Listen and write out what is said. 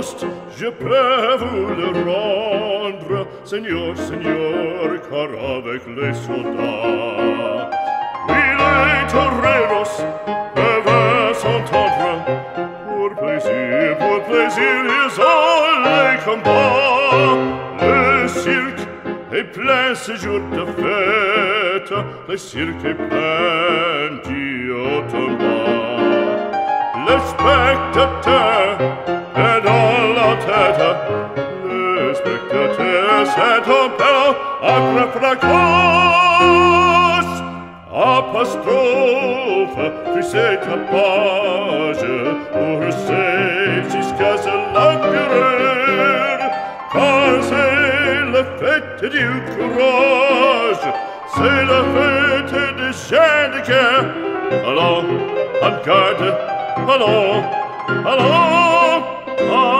toast, je peux vous le rendre, Seigneur, Seigneur, car avec les soldats, il est toreros peuvent s'entendre, pour plaisir, pour plaisir, ils ont les combats. Le cirque est plein ce jour de fête, le cirque est plein d'Iotomba. Le spectateur est dans L'espectateur s'est empellant après fracasse Apostrophe sur cette page Pour essayer jusqu'à ce l'encoreur Car c'est la fête du courage C'est la fête des chiennes de guerre Allons, en garde, allons, allons, allons